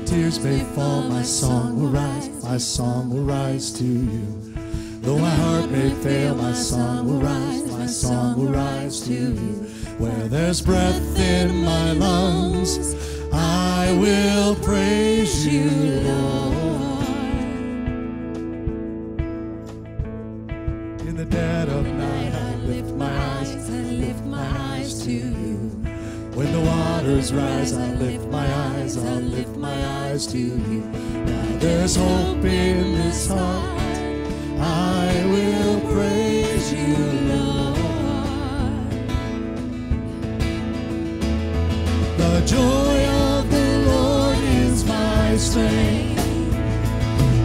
Though tears may fall, my song will rise, my song will rise to you. Though my heart may fail, my song will rise, my song will rise to you. Where there's breath in my lungs, I will praise you, Lord. Rise, I lift my eyes, I lift my eyes to you. Now there's hope in this heart. I will praise you, Lord. The joy of the Lord is my strength.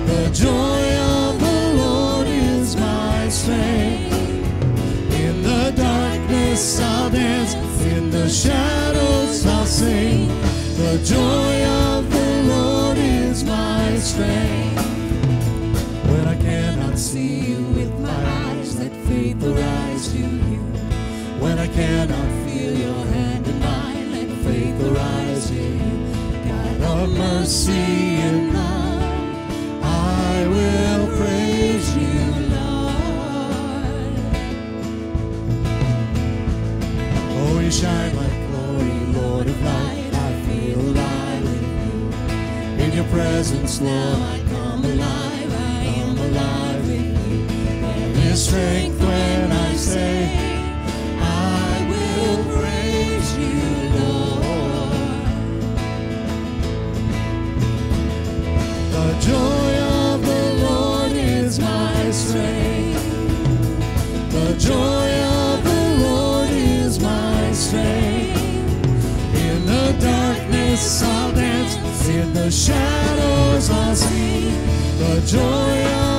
The joy of the Lord is my strength. In the darkness I'll dance, in the shadows I'll sing. The joy of the Lord is my strength. When I cannot see you with my eyes, let faith arise to you. When I cannot feel your hand in mine, let faith arise in you. God of mercy presence, Lord, I come alive. I am alive with you. There is strength when I say, the shadows I'll sing. The joy of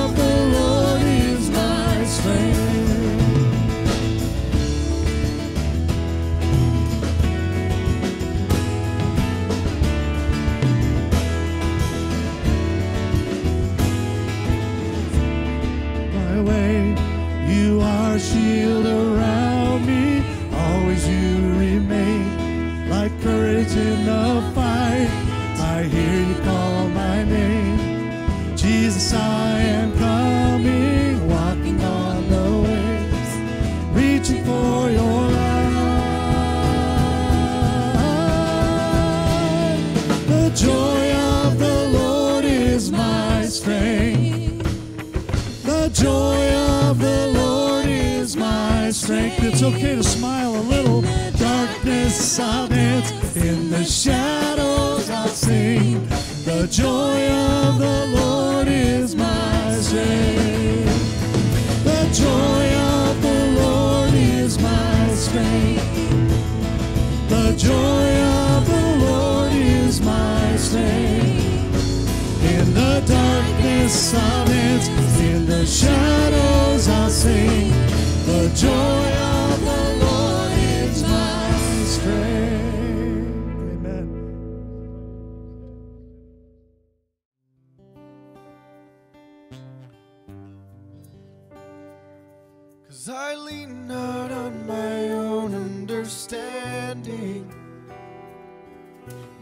I lean not on my own understanding.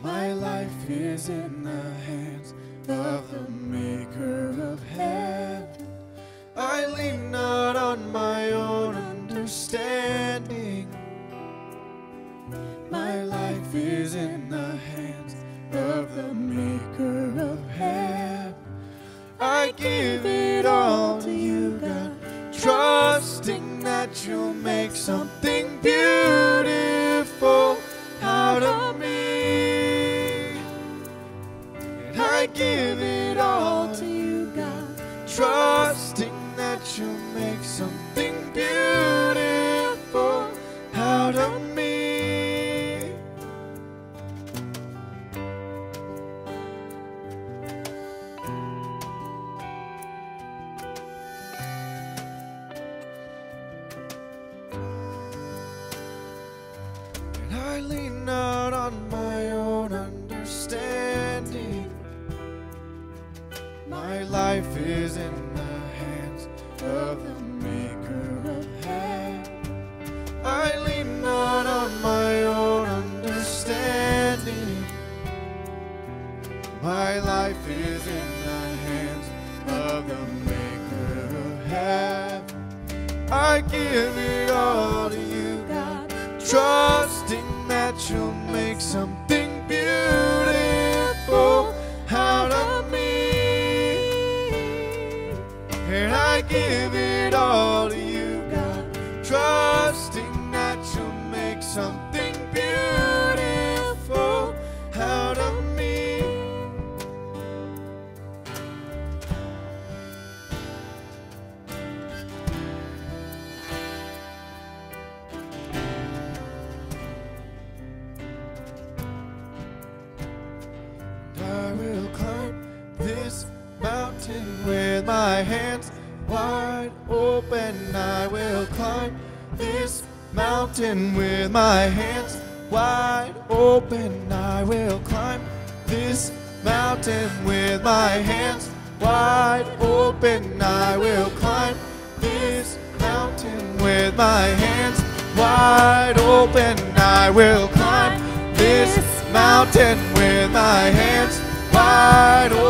My life is in the hands of the maker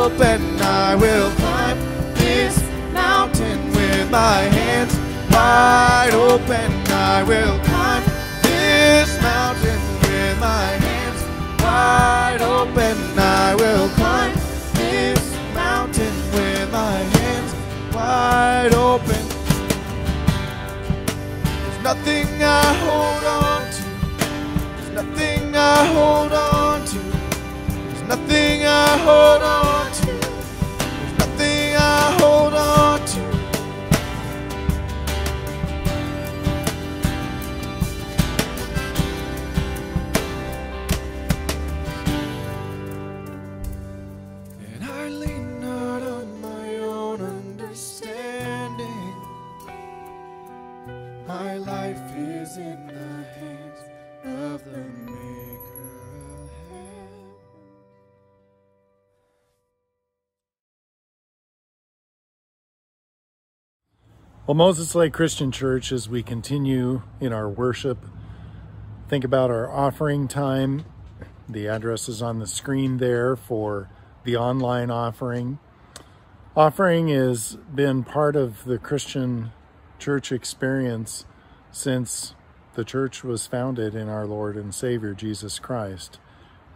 open. I will climb this mountain with my hands wide open. I will climb this mountain with my hands wide open. I will climb this mountain with my hands wide open. There's nothing I hold on to. There's nothing I hold on to. There's nothing I hold on to. Hold on to. Well, Moses Lake Christian Church, as we continue in our worship, think about our offering time. The address is on the screen there for the online offering. Offering has been part of the Christian church experience since the church was founded in our Lord and Savior Jesus Christ.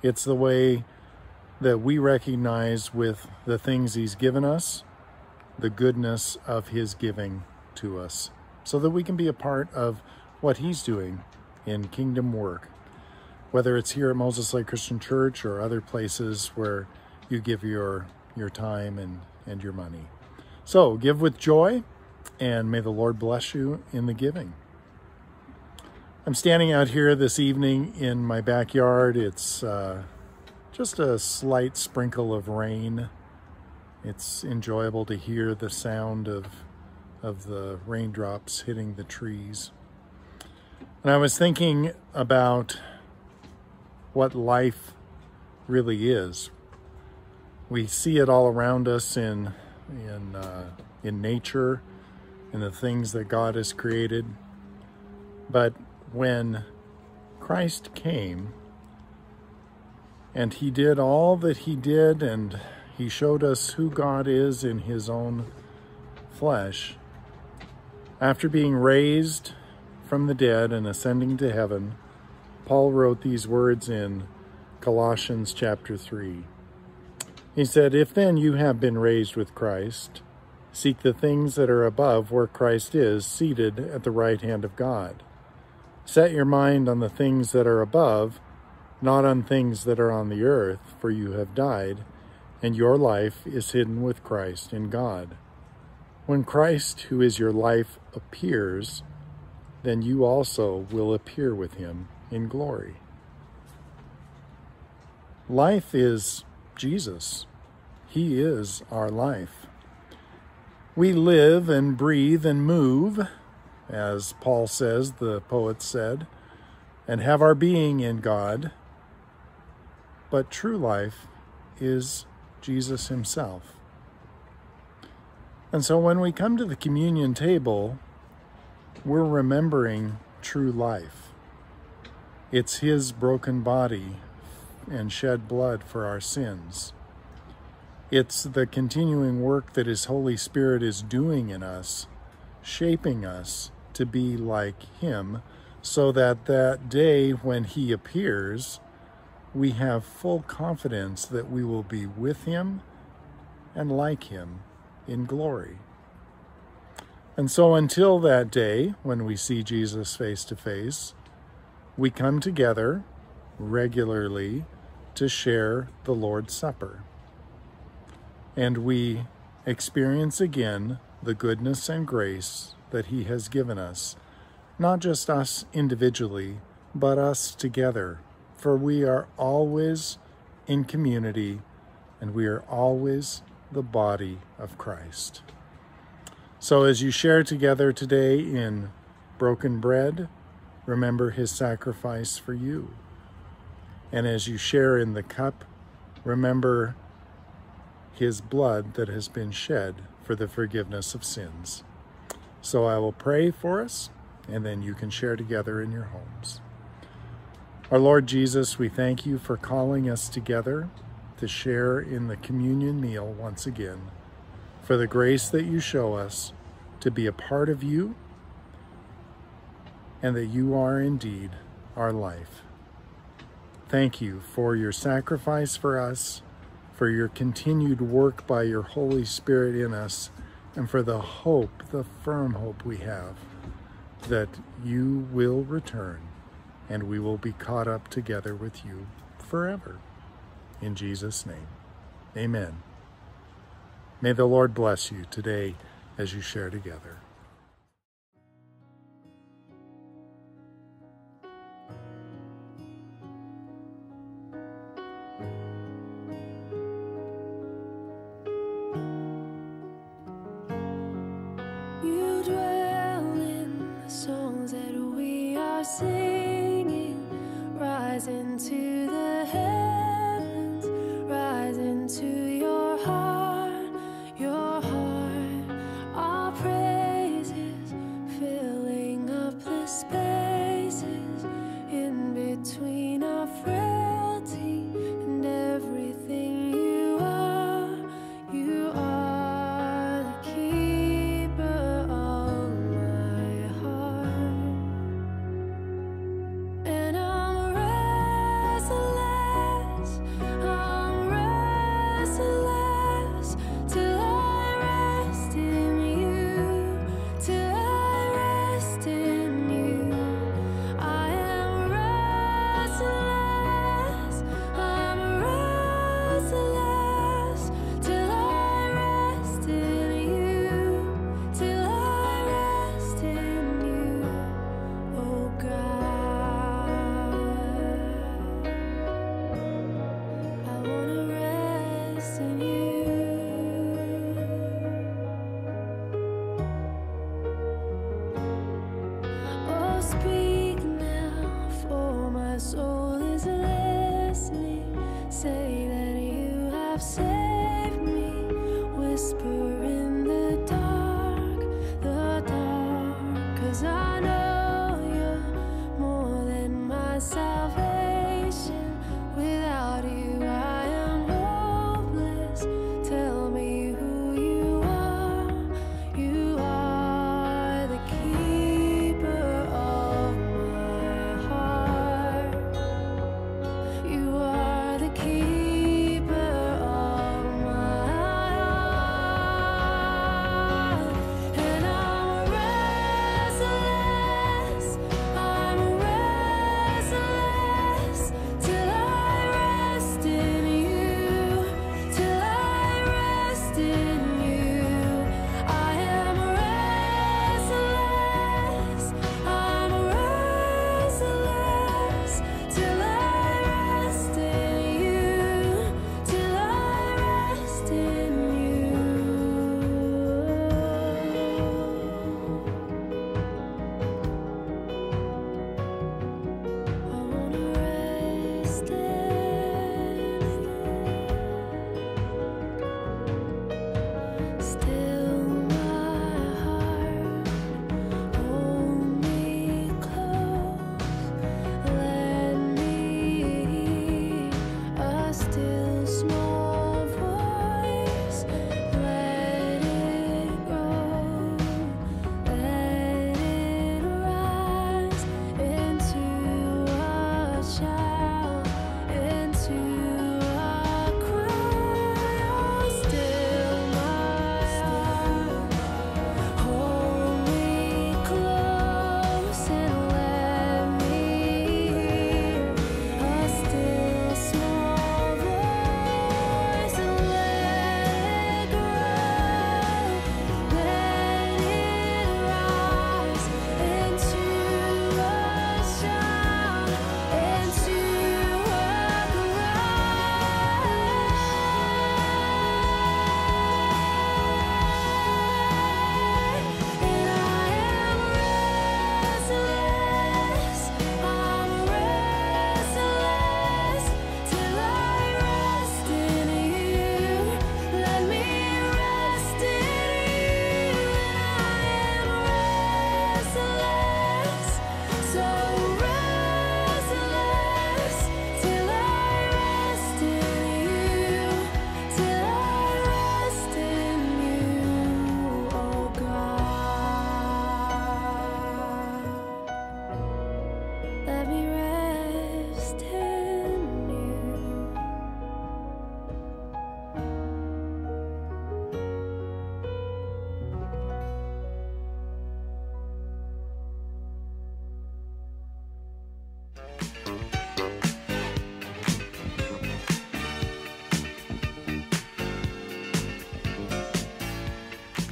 It's the way that we recognize with the things He's given us the goodness of His giving to us so that we can be a part of what He's doing in kingdom work. Whether it's here at Moses Lake Christian Church or other places where you give your, your time and, and your money. So give with joy, and may the Lord bless you in the giving. I'm standing out here this evening in my backyard. It's uh, just a slight sprinkle of rain. It's enjoyable to hear the sound of, of the raindrops hitting the trees. And I was thinking about what life really is. We see it all around us in, in, uh, in nature, in the things that God has created. But when Christ came and he did all that he did and he showed us who God is in his own flesh, after being raised from the dead and ascending to heaven, Paul wrote these words in Colossians chapter 3. He said, If then you have been raised with Christ, seek the things that are above where Christ is, seated at the right hand of God. Set your mind on the things that are above, not on things that are on the earth, for you have died, and your life is hidden with Christ in God. When Christ, who is your life, appears, then you also will appear with him in glory. Life is Jesus. He is our life. We live and breathe and move, as Paul says, the poet said, and have our being in God. But true life is Jesus Himself. And so when we come to the communion table, we're remembering true life. It's His broken body and shed blood for our sins. It's the continuing work that His Holy Spirit is doing in us, shaping us to be like Him so that that day when he appears, we have full confidence that we will be with him and like him in glory. And so until that day when we see Jesus face to face, we come together regularly to share the Lord's Supper. And we experience again the goodness and grace that He has given us, not just us individually, but us together, for we are always in community and we are always the body of Christ. So as you share together today in broken bread, remember his sacrifice for you. And as you share in the cup, remember his blood that has been shed for the forgiveness of sins. So I will pray for us, and then you can share together in your homes. Our Lord Jesus, we thank you for calling us together to share in the communion meal once again, for the grace that you show us to be a part of you, and that you are indeed our life. Thank you for your sacrifice for us, for your continued work by your Holy Spirit in us, and for the hope, the firm hope we have that you will return and we will be caught up together with you forever. In Jesus' name, amen. May the Lord bless you today as you share together.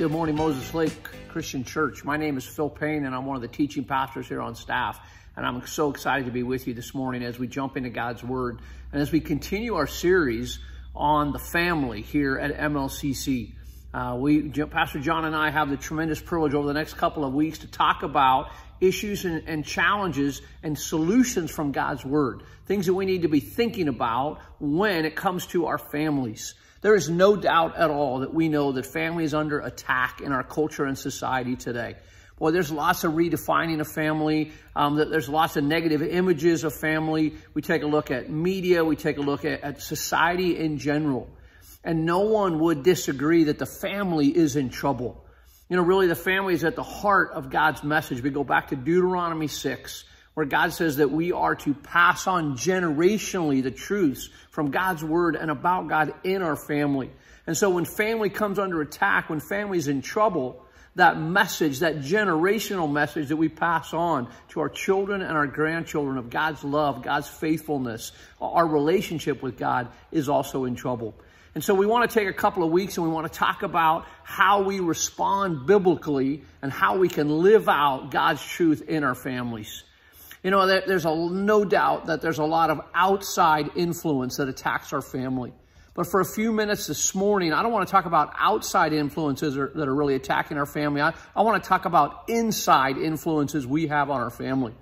Good morning, Moses Lake Christian Church. My name is Phil Payne, and I'm one of the teaching pastors here on staff. And I'm so excited to be with you this morning as we jump into God's Word and as we continue our series on the family here at MLCC. Uh, we, Pastor John and I have the tremendous privilege over the next couple of weeks to talk about issues and, and, challenges and solutions from God's Word. Things that we need to be thinking about when it comes to our families. There is no doubt at all that we know that family is under attack in our culture and society today. Boy, there's lots of redefining of family. Um, there's lots of negative images of family. We take a look at media. We take a look at, at society in general. And no one would disagree that the family is in trouble. You know, really the family is at the heart of God's message. We go back to Deuteronomy 6 where God says that we are to pass on generationally the truths from God's word and about God in our family. And so when family comes under attack, when family's in trouble, that message, that generational message that we pass on to our children and our grandchildren of God's love, God's faithfulness, our relationship with God is also in trouble. And so we want to take a couple of weeks and we want to talk about how we respond biblically and how we can live out God's truth in our families. You know, there's a, no doubt that there's a lot of outside influence that attacks our family. But for a few minutes this morning, I don't want to talk about outside influences that are really attacking our family. I, I want to talk about inside influences we have on our family.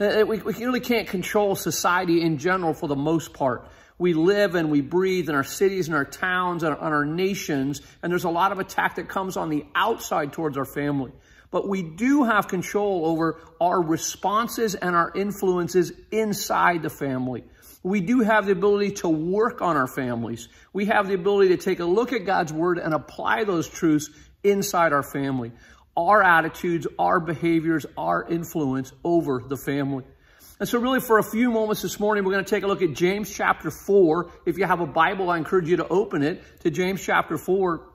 Uh, we, we really can't control society in general for the most part. We live and we breathe in our cities and our towns and our nations, and there's a lot of attack that comes on the outside towards our family but we do have control over our responses and our influences inside the family. We do have the ability to work on our families. We have the ability to take a look at God's word and apply those truths inside our family. Our attitudes, our behaviors, our influence over the family. And so really for a few moments this morning, we're going to take a look at James chapter 4. If you have a Bible, I encourage you to open it to James chapter 4.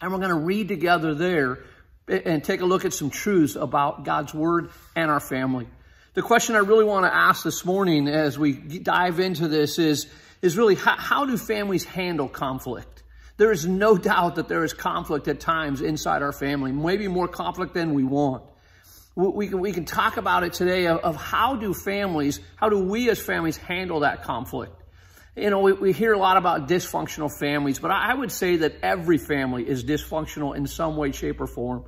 And we're going to read together there and take a look at some truths about God's Word and our family. The question I really want to ask this morning as we dive into this is, is really how, how do families handle conflict? There is no doubt that there is conflict at times inside our family, maybe more conflict than we want. We can, we can talk about it today of, of how do families, how do we as families handle that conflict? You know, we, we hear a lot about dysfunctional families, but I, I would say that every family is dysfunctional in some way, shape, or form.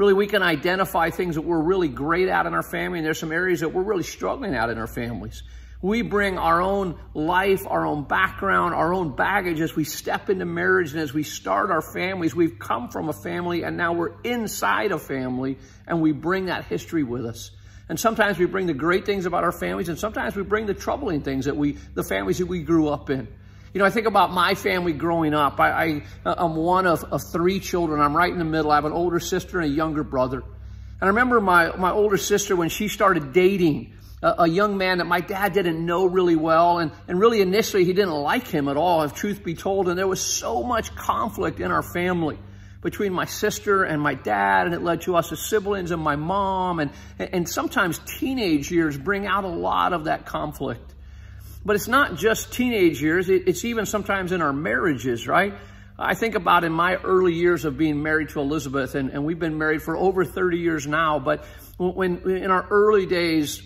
Really, we can identify things that we're really great at in our family, and there's some areas that we're really struggling at in our families. We bring our own life, our own background, our own baggage as we step into marriage and as we start our families. We've come from a family and now we're inside a family and we bring that history with us. And sometimes we bring the great things about our families and sometimes we bring the troubling things that we, the families that we grew up in. You know, I think about my family growing up. I, I, am one of, of three children. I'm right in the middle. I have an older sister and a younger brother. And I remember my, my older sister when she started dating a, a, young man that my dad didn't know really well. And, and really initially he didn't like him at all, if truth be told. And there was so much conflict in our family between my sister and my dad, and it led to us as siblings and my mom. And, and sometimes teenage years bring out a lot of that conflict. But it's not just teenage years, it's even sometimes in our marriages, right? I think about in my early years of being married to Elizabeth, and, and we've been married for over 30 years now, but when in our early days,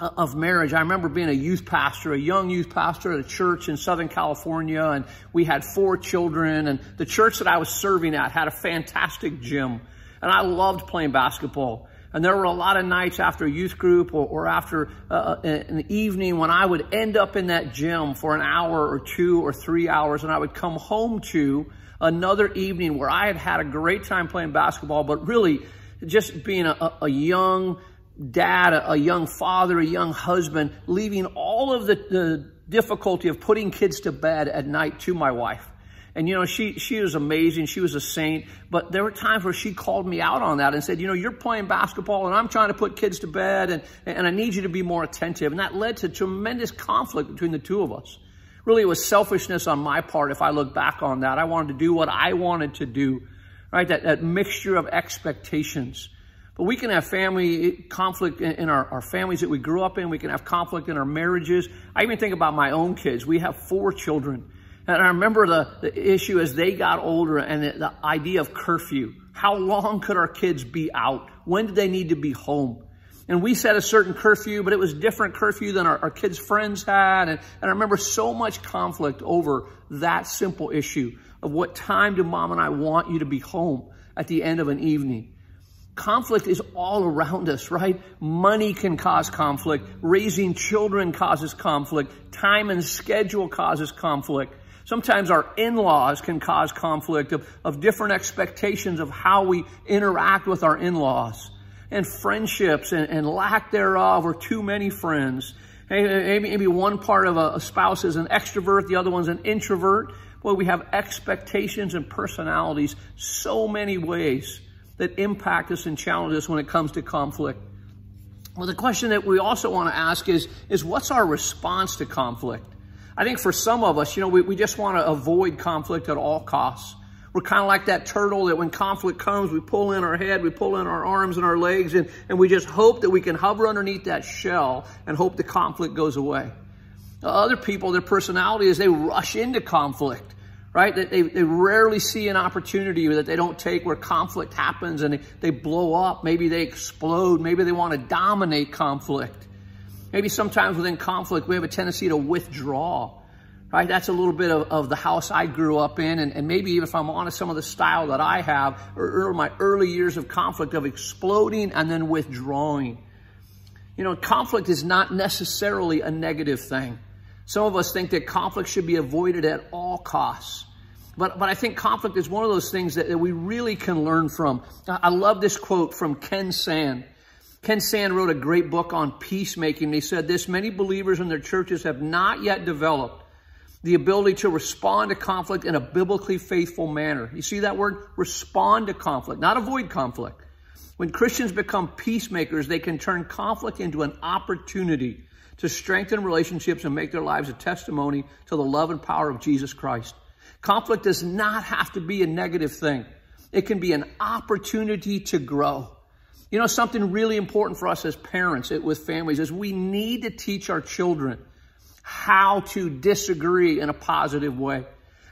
uh, of marriage. I remember being a youth pastor, a young youth pastor at a church in Southern California, and we had four children, and the church that I was serving at had a fantastic gym, and I loved playing basketball. And there were a lot of nights after youth group or, or after uh, uh, an evening when I would end up in that gym for an hour or two or three hours, and I would come home to another evening where I had had a great time playing basketball, but really just being a, a young dad, a, a young father, a young husband, leaving all of the, the difficulty of putting kids to bed at night to my wife. And, you know, she, she was amazing. She was a saint. But there were times where she called me out on that and said, you know, you're playing basketball and I'm trying to put kids to bed and, and I need you to be more attentive. And that led to tremendous conflict between the two of us. Really, it was selfishness on my part if I look back on that. I wanted to do what I wanted to do, right? That, that mixture of expectations. But we can have family eh, conflict in our, our families that we grew up in. We can have conflict in our marriages. I even think about my own kids. We have four children. And I remember the, the issue as they got older and the, the idea of curfew, How long could our kids be out? When did they need to be home? And we set a certain curfew, but it was different curfew than our, our kids' friends had. And, and I remember so much conflict over that simple issue of what time do mom and I want you to be home at the end of an evening. Conflict is all around us, right? Money can cause conflict. Raising children causes conflict. Time and schedule causes conflict. Sometimes our in-laws can cause conflict of, of different expectations of how we interact with our in-laws. And friendships and, and lack thereof or too many friends. Maybe, maybe one part of a, a spouse is an extrovert, the other one's an introvert. Well, we have expectations and personalities so many ways that impact us and challenge us when it comes to conflict. Well, the question that we also want to ask is, is what's our response to conflict? I think for some of us, you know, we, we just want to avoid conflict at all costs. We're kind of like that turtle that when conflict comes, we pull in our head, we pull in our arms and our legs, and, and we just hope that we can hover underneath that shell and hope the conflict goes away. Uh, other people, their personality is they rush into conflict right? They, they rarely see an opportunity that they don't take where conflict happens and they, they blow up. Maybe they explode. Maybe they want to dominate conflict. Maybe sometimes within conflict, we have a tendency to withdraw, right? That's a little bit of, of the house I grew up in. And, and maybe even if I'm honest, some of the style that I have, or, or my early years of conflict of exploding and then withdrawing. You know, conflict is not necessarily a negative thing. Some of us think that conflict should be avoided at all costs. But, but I think conflict is one of those things that, that we really can learn from. I love this quote from Ken Sande. Ken Sande wrote a great book on peacemaking. He said this, many believers in their churches have not yet developed the ability to respond to conflict in a biblically faithful manner. You see that word? Respond to conflict, not avoid conflict. When Christians become peacemakers, they can turn conflict into an opportunity to strengthen relationships and make their lives a testimony to the love and power of Jesus Christ. Conflict does not have to be a negative thing. It can be an opportunity to grow. You know, something really important for us as parents with families is we need to teach our children how to disagree in a positive way.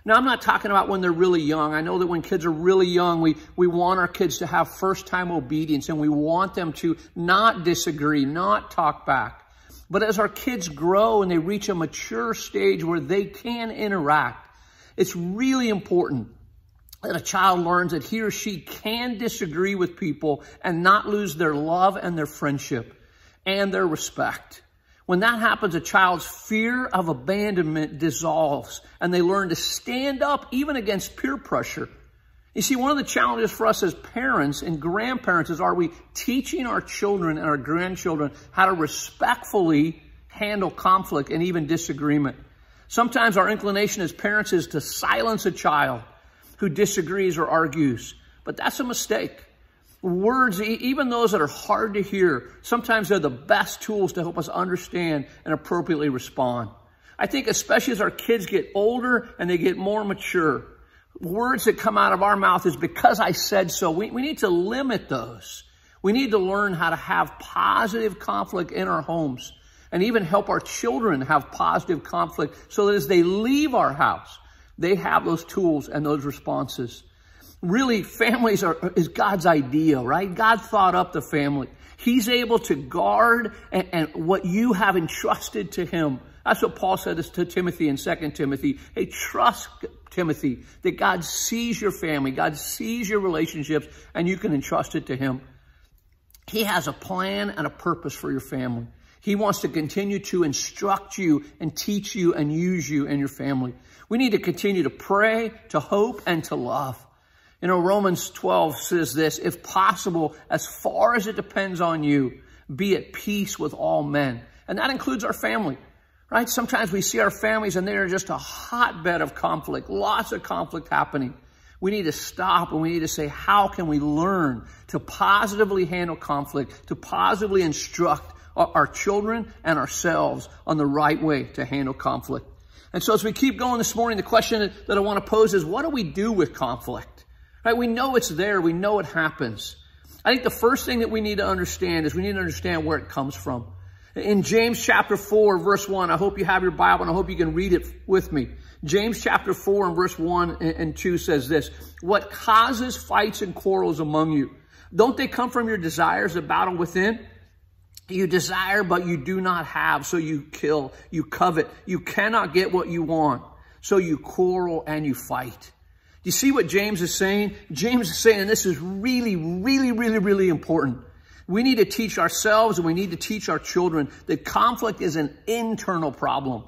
Now, I'm not talking about when they're really young. I know that when kids are really young, we, we want our kids to have first time obedience and we want them to not disagree, not talk back. But as our kids grow and they reach a mature stage where they can interact, it's really important that a child learns that he or she can disagree with people and not lose their love and their friendship and their respect. When that happens, a child's fear of abandonment dissolves and they learn to stand up even against peer pressure you see, one of the challenges for us as parents and grandparents is are we teaching our children and our grandchildren how to respectfully handle conflict and even disagreement? Sometimes our inclination as parents is to silence a child who disagrees or argues, but that's a mistake. Words, even those that are hard to hear, sometimes they're the best tools to help us understand and appropriately respond. I think especially as our kids get older and they get more mature, words that come out of our mouth is because I said so. We, we need to limit those. We need to learn how to have positive conflict in our homes and even help our children have positive conflict so that as they leave our house, they have those tools and those responses. Really, families are, is God's idea, right? God thought up the family. He's able to guard and, and what you have entrusted to him. That's what Paul said to Timothy in 2 Timothy. Hey, trust Timothy, that God sees your family, God sees your relationships, and you can entrust it to Him. He has a plan and a purpose for your family. He wants to continue to instruct you and teach you and use you and your family. We need to continue to pray, to hope, and to love. You know, Romans 12 says this, if possible, as far as it depends on you, be at peace with all men. And that includes our family right? Sometimes we see our families and they're just a hotbed of conflict, lots of conflict happening. We need to stop and we need to say, how can we learn to positively handle conflict, to positively instruct our children and ourselves on the right way to handle conflict? And so as we keep going this morning, the question that I want to pose is, what do we do with conflict? Right? We know it's there. We know it happens. I think the first thing that we need to understand is we need to understand where it comes from. In James chapter 4, verse 1, I hope you have your Bible and I hope you can read it with me. James chapter 4 and verse 1 and 2 says this, What causes fights and quarrels among you? Don't they come from your desires that battle within? You desire, but you do not have, so you kill, you covet, you cannot get what you want, so you quarrel and you fight. Do you see what James is saying? James is saying this is really, really, really, really important. We need to teach ourselves and we need to teach our children that conflict is an internal problem.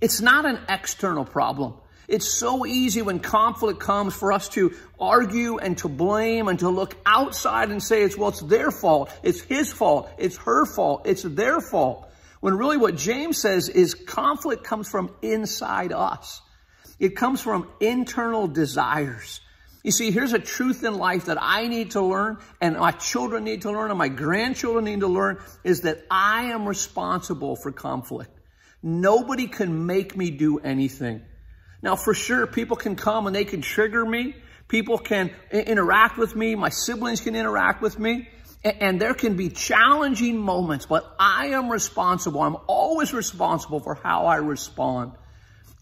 It's not an external problem. It's so easy when conflict comes for us to argue and to blame and to look outside and say it's, well, it's their fault. It's his fault. It's her fault. It's their fault. When really what James says is conflict comes from inside us. It comes from internal desires. You see, here's a truth in life that I need to learn and my children need to learn and my grandchildren need to learn is that I am responsible for conflict. Nobody can make me do anything. Now, for sure, people can come and they can trigger me. People can interact with me. My siblings can interact with me. And there can be challenging moments, but I am responsible. I'm always responsible for how I respond.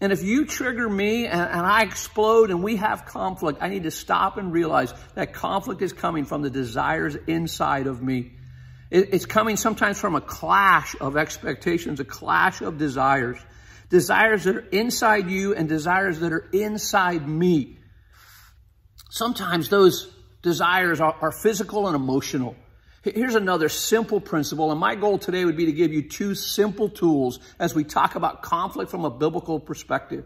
And if you trigger me and, and, I explode and we have conflict, I need to stop and realize that conflict is coming from the desires inside of me. It, it's coming sometimes from a clash of expectations, a clash of desires. Desires that are inside you and desires that are inside me. Sometimes those desires are, are physical and emotional. Here's another simple principle, and my goal today would be to give you two simple tools as we talk about conflict from a biblical perspective.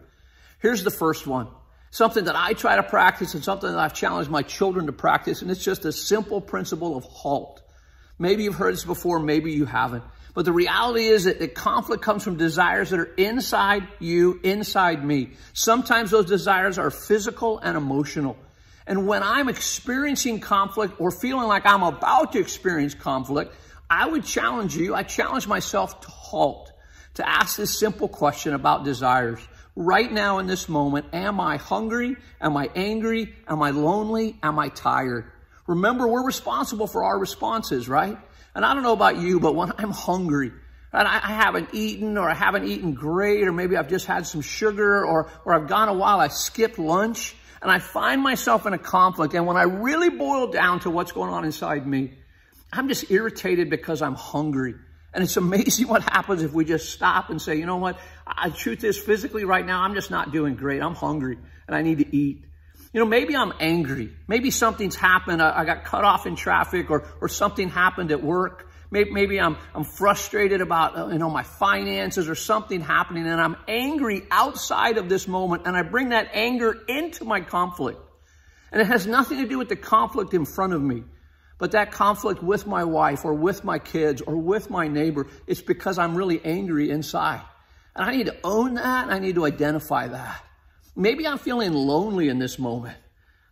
Here's the first one. Something that I try to practice and something that I've challenged my children to practice, and it's just a simple principle of halt. Maybe you've heard this before, maybe you haven't. But the reality is that the conflict comes from desires that are inside you, inside me. Sometimes those desires are physical and emotional. And when I'm experiencing conflict or feeling like I'm about to experience conflict, I would challenge you, I challenge myself to halt, to ask this simple question about desires. Right now in this moment, am I hungry? Am I angry? Am I lonely? Am I tired? Remember, we're responsible for our responses, right? And I don't know about you, but when I'm hungry, and I, haven't eaten or I haven't eaten great, or maybe I've just had some sugar or, or I've gone a while, I skipped lunch, and I find myself in a conflict. And when I really boil down to what's going on inside me, I'm just irritated because I'm hungry. And it's amazing what happens if we just stop and say, you know what? I, truth is physically right now, I'm just not doing great. I'm hungry and I need to eat. You know, maybe I'm angry. Maybe something's happened. I, I got cut off in traffic or, or something happened at work. Maybe, maybe I'm, I'm frustrated about, uh, you know, my finances or something happening and I'm angry outside of this moment and I bring that anger into my conflict. And it has nothing to do with the conflict in front of me, but that conflict with my wife or with my kids or with my neighbor. It's because I'm really angry inside. And I need to own that. and I need to identify that. Maybe I'm feeling lonely in this moment.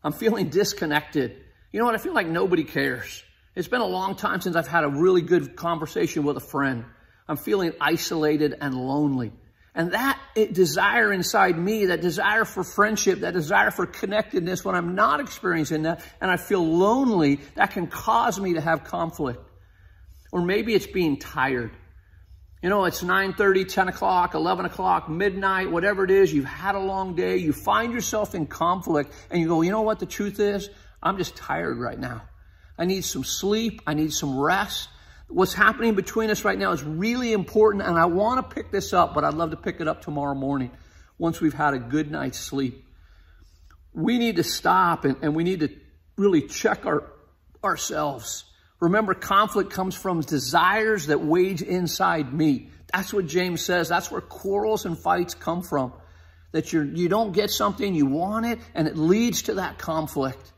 I'm feeling disconnected. You know what? I feel like nobody cares. It's been a long time since I've had a really good conversation with a friend. I'm feeling isolated and lonely. And that desire inside me, that desire for friendship, that desire for connectedness, when I'm not experiencing that and I feel lonely, that can cause me to have conflict. Or maybe it's being tired. You know, it's 9.30, 10 o'clock, 11 o'clock, midnight, whatever it is. You've had a long day. You find yourself in conflict and you go, you know what the truth is? I'm just tired right now. I need some sleep. I need some rest. What's happening between us right now is really important, and I want to pick this up, but I'd love to pick it up tomorrow morning once we've had a good night's sleep. We need to stop and, and we need to really check our, ourselves. Remember, conflict comes from desires that wage inside me. That's what James says. That's where quarrels and fights come from. That you're, you don't get something, you want it, and it leads to that conflict.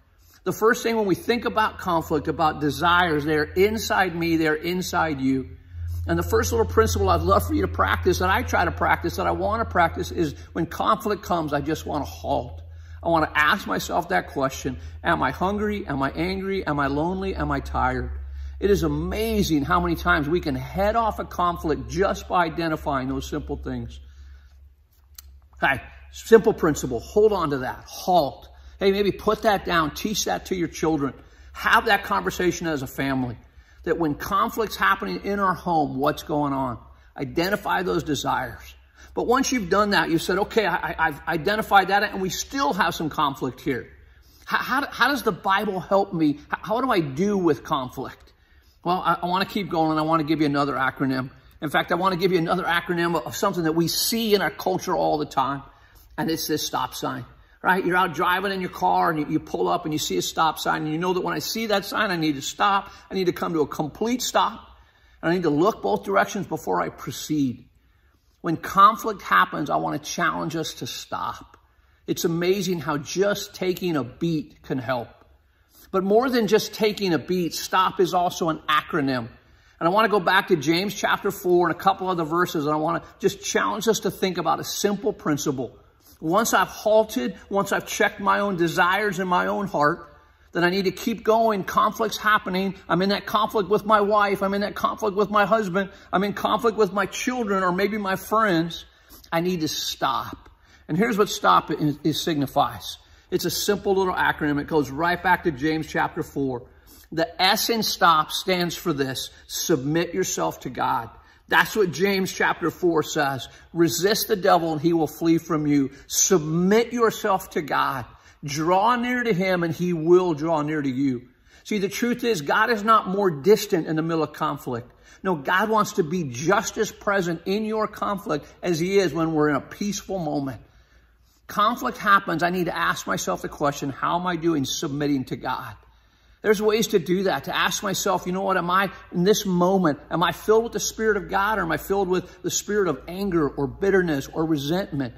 The first thing when we think about conflict, about desires, they're inside me, they're inside you. And the first little principle I'd love for you to practice, that I try to practice, that I want to practice, is when conflict comes, I just want to halt. I want to ask myself that question Am I hungry? Am I angry? Am I lonely? Am I tired? It is amazing how many times we can head off a conflict just by identifying those simple things. Okay, simple principle. Hold on to that. Halt. Hey, maybe put that down, teach that to your children. Have that conversation as a family. that when conflict's happening in our home, what's going on? Identify those desires. But once you've done that, you said, okay, I, have identified that and we still have some conflict here. How, how, how does the Bible help me? How, how, do I do with conflict? Well, I, I want to keep going and I want to give you another acronym. In fact, I want to give you another acronym of something that we see in our culture all the time. And it's this stop sign right? You're out driving in your car and you, you, pull up and you see a stop sign and you know that when I see that sign, I need to stop. I need to come to a complete stop. And I need to look both directions before I proceed. When conflict happens, I want to challenge us to stop. It's amazing how just taking a beat can help. But more than just taking a beat, stop is also an acronym. And I want to go back to James chapter 4 and a couple other verses, and I want to just challenge us to think about a simple principle. Once I've halted, once I've checked my own desires in my own heart, then I need to keep going. Conflict's happening. I'm in that conflict with my wife. I'm in that conflict with my husband. I'm in conflict with my children or maybe my friends. I need to stop. And here's what stop is, is signifies. It's a simple little acronym. It goes right back to James chapter 4. The S in stop stands for this. Submit yourself to God. That's what James chapter 4 says. Resist the devil and he will flee from you. Submit yourself to God. Draw near to him and he will draw near to you. See, the truth is God is not more distant in the middle of conflict. No, God wants to be just as present in your conflict as he is when we're in a peaceful moment. Conflict happens. I need to ask myself the question, how am I doing submitting to God? There's ways to do that, to ask myself, you know what, am I, in this moment, am I filled with the Spirit of God or am I filled with the spirit of anger or bitterness or resentment?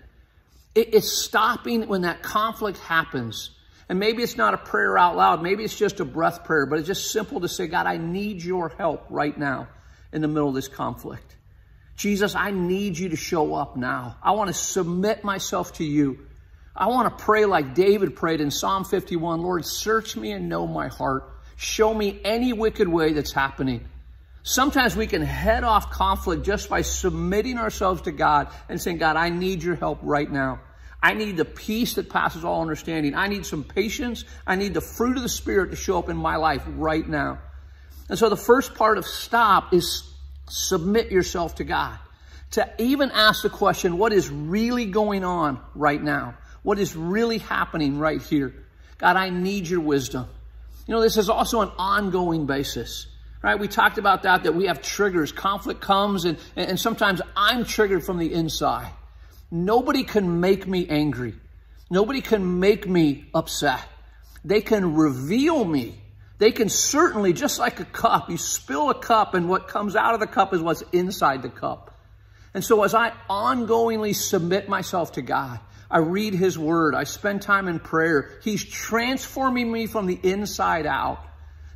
It, it's stopping when that conflict happens. And maybe it's not a prayer out loud. Maybe it's just a breath prayer, but it's just simple to say, God, I need your help right now in the middle of this conflict. Jesus, I need you to show up now. I want to submit myself to you. I want to pray like David prayed in Psalm 51, Lord, search me and know my heart. Show me any wicked way that's happening. Sometimes we can head off conflict just by submitting ourselves to God and saying, God, I need your help right now. I need the peace that passes all understanding. I need some patience. I need the fruit of the Spirit to show up in my life right now. And so the first part of stop is submit yourself to God. To even ask the question, what is really going on right now? what is really happening right here. God, I need your wisdom. You know, this is also an ongoing basis, right? We talked about that, that we have triggers. Conflict comes and, and sometimes I'm triggered from the inside. Nobody can make me angry. Nobody can make me upset. They can reveal me. They can certainly, just like a cup, you spill a cup and what comes out of the cup is what's inside the cup. And so as I ongoingly submit myself to God, I read his word. I spend time in prayer. He's transforming me from the inside out.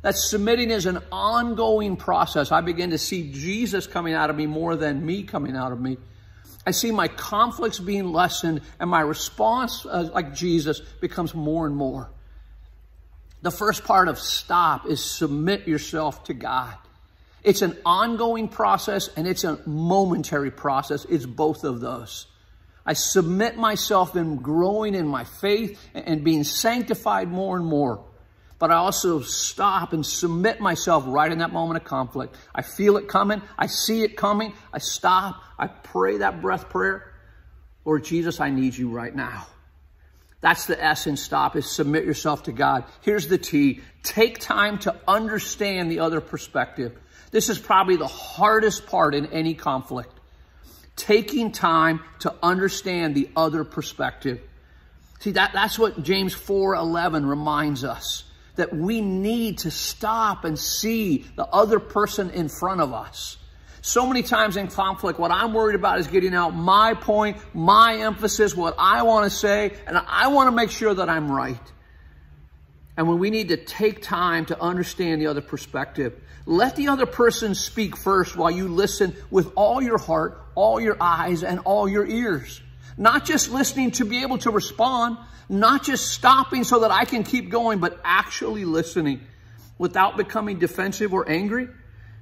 That submitting is an ongoing process. I begin to see Jesus coming out of me more than me coming out of me. I see my conflicts being lessened and my response, uh, like Jesus, becomes more and more. The first part of stop is submit yourself to God. It's an ongoing process and it's a momentary process. It's both of those. I submit myself in growing in my faith and being sanctified more and more. But I also stop and submit myself right in that moment of conflict. I feel it coming. I see it coming. I stop. I pray that breath prayer. Lord Jesus, I need you right now. That's the S in stop is submit yourself to God. Here's the T. Take time to understand the other perspective. This is probably the hardest part in any conflict taking time to understand the other perspective. See, that, that's what James 4.11 reminds us, that we need to stop and see the other person in front of us. So many times in conflict, what I'm worried about is getting out my point, my emphasis, what I want to say, and I want to make sure that I'm right. And when we need to take time to understand the other perspective, let the other person speak first while you listen with all your heart, all your eyes, and all your ears. Not just listening to be able to respond, not just stopping so that I can keep going, but actually listening without becoming defensive or angry,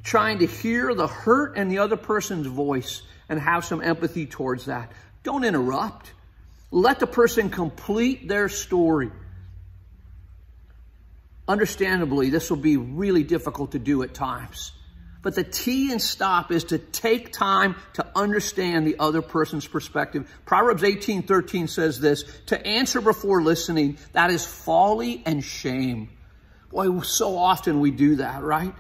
trying to hear the hurt in the other person's voice and have some empathy towards that. Don't interrupt. Let the person complete their story. Understandably, this will be really difficult to do at times. But the T and stop is to take time to understand the other person's perspective. Proverbs 18, 13 says this, to answer before listening, that is folly and shame. Boy, so often we do that, right?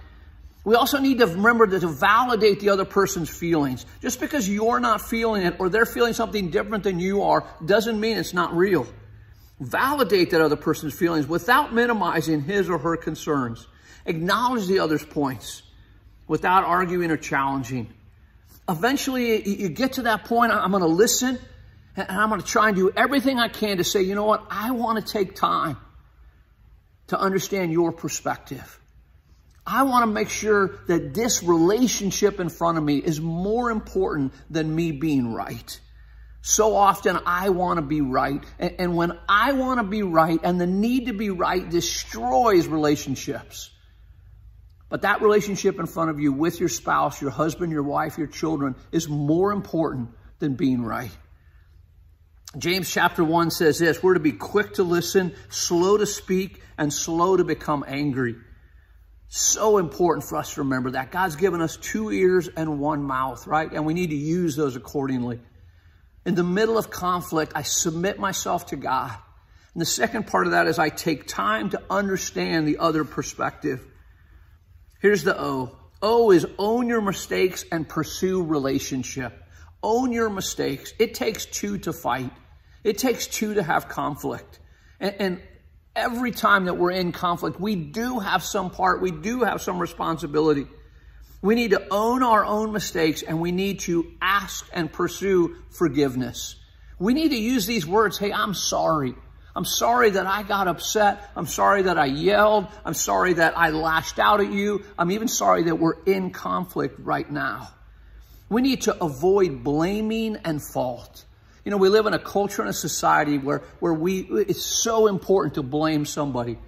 We also need to remember to validate the other person's feelings. Just because you're not feeling it or they're feeling something different than you are doesn't mean it's not real. Validate that other person's feelings without minimizing his or her concerns. Acknowledge the other's points without arguing or challenging. Eventually, you get to that point, I'm going to listen and I'm going to try and do everything I can to say, you know what, I want to take time to understand your perspective. I want to make sure that this relationship in front of me is more important than me being right. So often I want to be right. And, when I want to be right and the need to be right destroys relationships. But that relationship in front of you with your spouse, your husband, your wife, your children is more important than being right. James chapter 1 says this, we're to be quick to listen, slow to speak, and slow to become angry. So important for us to remember that. God's given us two ears and one mouth, right? And we need to use those accordingly. In the middle of conflict, I submit myself to God. And the second part of that is I take time to understand the other perspective. Here's the O. O is own your mistakes and pursue relationship. Own your mistakes. It takes two to fight. It takes two to have conflict. And, and every time that we're in conflict, we do have some part, we do have some responsibility. We need to own our own mistakes and we need to ask and pursue forgiveness. We need to use these words, hey, I'm sorry. I'm sorry that I got upset. I'm sorry that I yelled. I'm sorry that I lashed out at you. I'm even sorry that we're in conflict right now. We need to avoid blaming and fault. You know, we live in a culture and a society where, where we, it's so important to blame somebody,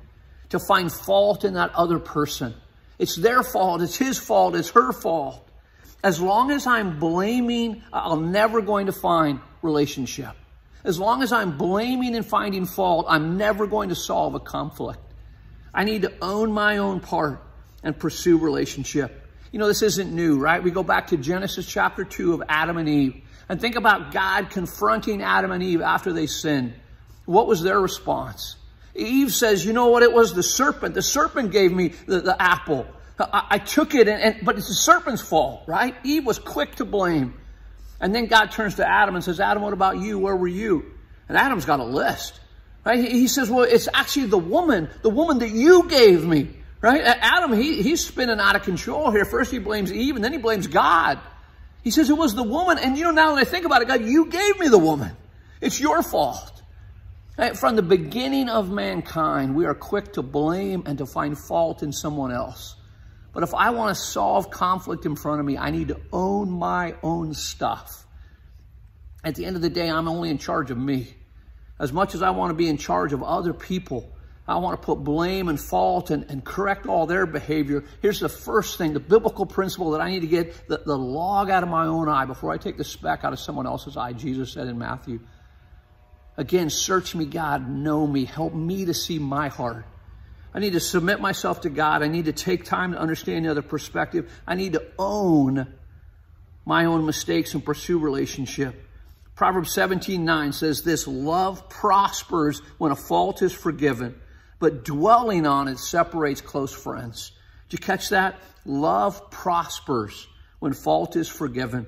to find fault in that other person. It's their fault. It's his fault. It's her fault. As long as I'm blaming, I'm never going to find relationship. As long as I'm blaming and finding fault, I'm never going to solve a conflict. I need to own my own part and pursue relationship. You know, this isn't new, right? We go back to Genesis chapter 2 of Adam and Eve. And think about God confronting Adam and Eve after they sinned. What was their response? Eve says, you know what it was? The serpent. The serpent gave me the, the apple. I, I, took it, and, and, but it's the serpent's fault, right? Eve was quick to blame. And then God turns to Adam and says, Adam, what about you? Where were you? And Adam's got a list, right? He, says, well, it's actually the woman, the woman that you gave me, right? Adam, he, he's spinning out of control here. First he blames Eve, and then he blames God. He says it was the woman. And you know, now that I think about it, God, you gave me the woman. It's your fault. From the beginning of mankind, we are quick to blame and to find fault in someone else. But if I want to solve conflict in front of me, I need to own my own stuff. At the end of the day, I'm only in charge of me. As much as I want to be in charge of other people, I want to put blame and fault and, and correct all their behavior. Here's the first thing, the biblical principle that I need to get the, the log out of my own eye before I take the speck out of someone else's eye, Jesus said in Matthew. Again, search me, God, know me, help me to see my heart. I need to submit myself to God. I need to take time to understand the other perspective. I need to own my own mistakes and pursue relationship. Proverbs 17, 9 says this, love prospers when a fault is forgiven but dwelling on it separates close friends. Did you catch that? Love prospers when fault is forgiven,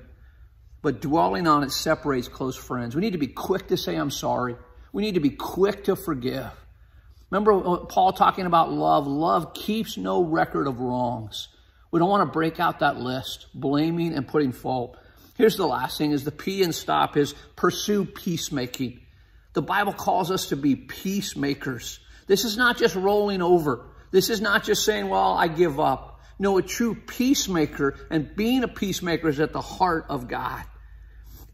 but dwelling on it separates close friends. We need to be quick to say, I'm sorry. We need to be quick to forgive. Remember uh, Paul talking about love? Love keeps no record of wrongs. We don't want to break out that list, blaming and putting fault. Here's the last thing is the P and stop is pursue peacemaking. The Bible calls us to be peacemakers. This is not just rolling over. This is not just saying, well, I give up. No, a true peacemaker and being a peacemaker is at the heart of God.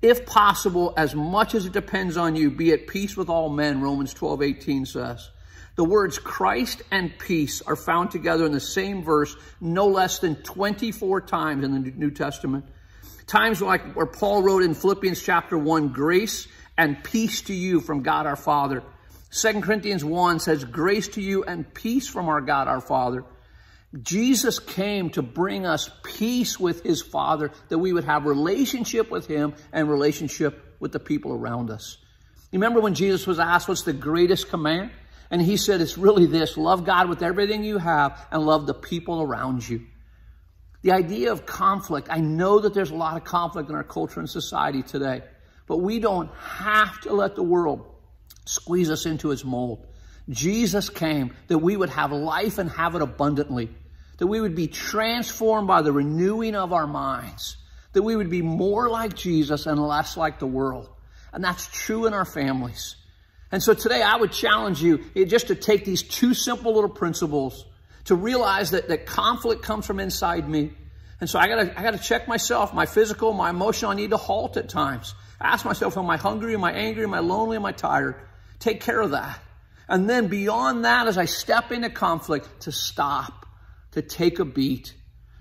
If possible, as much as it depends on you, be at peace with all men, Romans 12, 18 says. The words Christ and peace are found together in the same verse no less than 24 times in the New Testament. Times like where Paul wrote in Philippians chapter 1, grace and peace to you from God our Father 2 Corinthians 1 says, Grace to you and peace from our God our Father. Jesus came to bring us peace with his Father, that we would have relationship with him and relationship with the people around us. You remember when Jesus was asked, what's the greatest command? And he said, it's really this, love God with everything you have and love the people around you. The idea of conflict, I know that there's a lot of conflict in our culture and society today, but we don't have to let the world squeeze us into its mold. Jesus came that we would have life and have it abundantly, that we would be transformed by the renewing of our minds, that we would be more like Jesus and less like the world. And that's true in our families. And so today I would challenge you eh, just to take these two simple little principles to realize that, that conflict comes from inside me. And so I gotta, I gotta check myself, my physical, my emotional. I need to halt at times. Ask myself, am I hungry? Am I angry? Am I lonely? Am I tired? Take care of that. And then beyond that, as I step into conflict, to stop, to take a beat,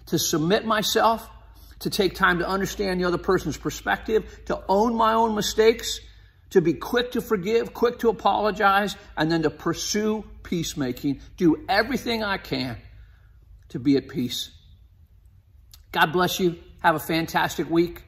to submit myself, to take time to understand the other person's perspective, to own my own mistakes, to be quick to forgive, quick to apologize, and then to pursue peacemaking. Do everything I can to be at peace. God bless you. Have a fantastic week.